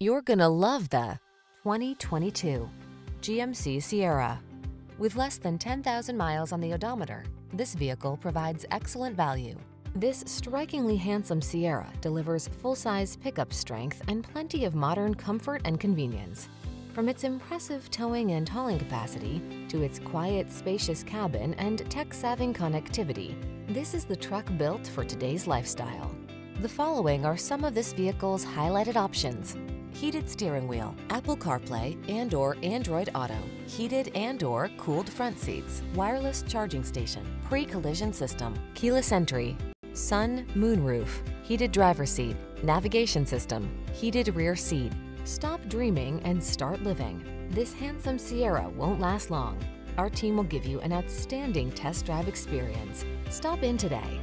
You're gonna love the 2022 GMC Sierra. With less than 10,000 miles on the odometer, this vehicle provides excellent value. This strikingly handsome Sierra delivers full-size pickup strength and plenty of modern comfort and convenience. From its impressive towing and hauling capacity to its quiet, spacious cabin and tech-savvy connectivity, this is the truck built for today's lifestyle. The following are some of this vehicle's highlighted options. Heated steering wheel, Apple CarPlay and or Android Auto, heated and or cooled front seats, wireless charging station, pre-collision system, keyless entry, sun, moonroof, heated driver seat, navigation system, heated rear seat. Stop dreaming and start living. This handsome Sierra won't last long. Our team will give you an outstanding test drive experience. Stop in today.